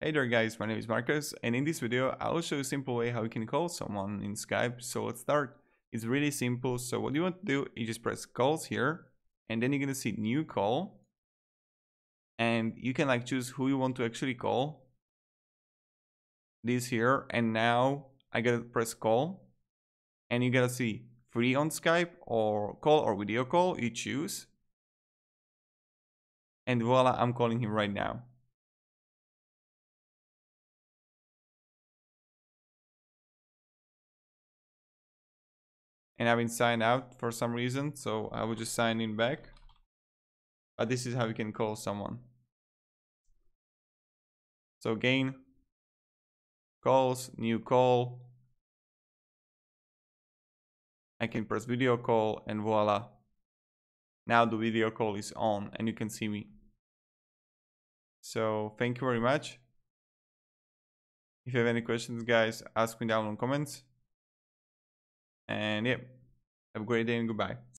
Hey there guys, my name is Marcus and in this video I will show you a simple way how you can call someone in Skype. So let's start. It's really simple. So what you want to do is just press calls here and then you're gonna see new call and you can like choose who you want to actually call. This here and now I gotta press call and you gotta see free on Skype or call or video call, you choose. And voila, I'm calling him right now. And I've been signed out for some reason so I will just sign in back. But this is how you can call someone. So again calls new call. I can press video call and voila. Now the video call is on and you can see me. So thank you very much. If you have any questions guys ask me down in comments. And yeah, have a great day and goodbye.